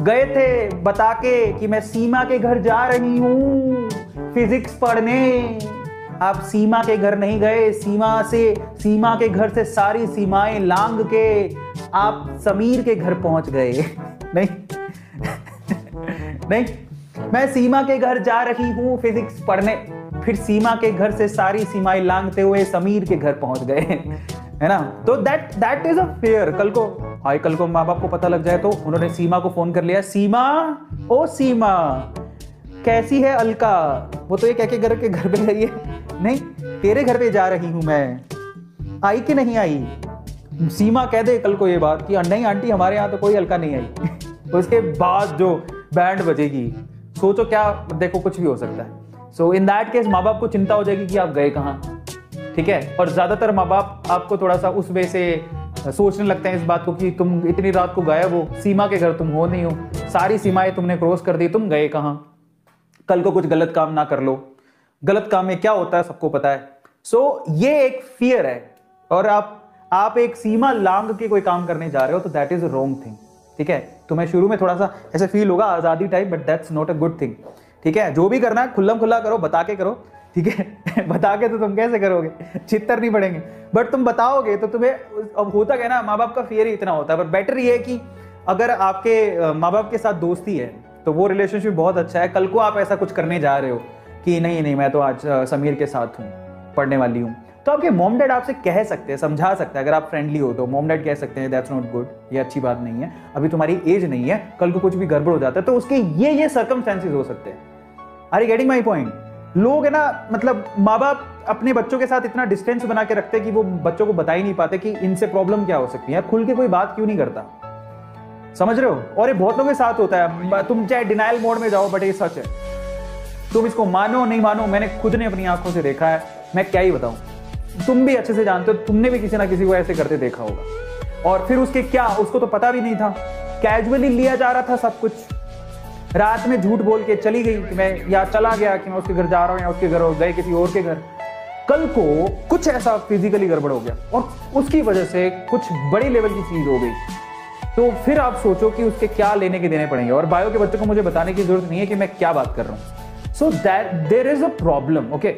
गए थे बता के कि मैं सीमा के घर जा रही हूँ फिजिक्स पढ़ने। आप सीमा के घर नहीं गए, सीमा से, सीमा के घर से सारी सीमाएँ लांग के आप समीर के घर पहुँच गए। नहीं। नहीं। मैं सीमा के घर जा रही हूँ फिजिक्स पढ़ने। फिर सीमा के घर से सारी सीमाएँ लांगते हुए समीर के घर पहुँच गए। है ना? तो that that is a fair कल को आई कल को माँ बाप को पता लग जाए तो उन्होंने सीमा को फ़ोन कर लिया। सीमा? ओ सीमा, कैसी है अलका? वो तो ये कह के घर के घर पे गई है। नहीं, तेरे घर पे जा रही हूँ मैं। आई कि नहीं आई? सीमा कह दे कल को ये बात कि नहीं, आंटी, हमारे यहाँ तो कोई अलका नहीं आई। उसके बाद जो बैंड बजेगी, सोचो क्या, देखो कुछ भी हो सकता है। सो इन दैट केस माँ बाप को चिंता हो जाएगी कि आप गए कहाँ। ठीक है? और ज़्यादातर माँ बाप आपको थोड़ा सा उस वे से सोचने लगते हैं इस बात को कि तुम इतनी रात को गायब हो सीमा के घर तुम हो नहीं हो सारी सीमाएँ तुमने क्रॉस कर दी तुम गए कहाँ? कल को कुछ गलत काम ना कर लो। गलत काम में क्या होता है सबको पता है? सो so, ये एक फियर है। और आप आप एक सीमा लांग के कोई काम करने जा रहे हो तो दैट इज़ रॉन्ग थिंग ठीक है? तुम्हें शुरू में थोड़ा सा ऐसे फील होगा आज़ादी type but that's not a good thing ठीक है? जो भी करना है खुल्लम खुल्ला करो बता के करो। ठीक है? बता के तो तुम कैसे करोगे? चित्तर नहीं पड़ेंगे। बट तुम बताओगे तो तुम्हें अब होता क्या ना माँ बाप का फियर ही इतना होता है। पर बेटर ये है कि अगर आपके माँ बाप के साथ दोस्ती है तो वो रिलेशनशिप बहुत अच्छा है। कल को आप ऐसा कुछ करने जा रहे हो कि नहीं नहीं, मैं तो आज समीर के साथ हूँ, पढ़ने वाली हूँ। तो आपके मोम डैड आपसे कह सकते हैं, समझा सकते हैं। अगर आप फ्रेंडली हो तो मोम डैड कह सकते हैं दैट्स नॉट गुड ये अच्छी बात नहीं है। अभी तुम्हारी एज नहीं है, कल को कुछ भी गड़बड़ हो जाता है। तो उसके ये ये सर्कमस्टेंसेज हो सकते हैं। Are you getting my point लोग है ना मतलब माँ बाप अपने बच्चों के साथ इतना डिस्टेंस बना के रखते कि वो बच्चों को बता ही नहीं पाते कि इनसे प्रॉब्लम क्या हो सकती है। खुल के कोई बात क्यों नहीं करता? समझ रहे हो? और ये बहुत लोगों के साथ होता है। तुम चाहे डिनाइल मोड में जाओ बट ये सच है। तुम इसको मानो, नहीं मानो, मैंने खुद ने अपनी आँखों से देखा है। मैं क्या ही बताऊँ? तुम भी अच्छे से जानते हो, तुमने भी किसी ना किसी को ऐसे करते देखा होगा। और फिर उसके क्या, उसको तो पता भी नहीं था। कैजुअली लिया जा रहा था सब कुछ। रात में झूठ बोल के चली गई कि मैं, या चला गया कि मैं उसके घर जा रहा हूँ या उसके घर गए किसी और के घर। कल को कुछ ऐसा फिजिकली गड़बड़ हो गया और उसकी वजह से कुछ बड़ी लेवल की चीज़ हो गई। तो फिर आप सोचो कि उसके क्या लेने के देने पड़ेंगे और बायो के बच्चों को मुझे बताने की ज़रूरत नहीं है कि मैं क्या बात कर रहा हूँ। So there is a problem okay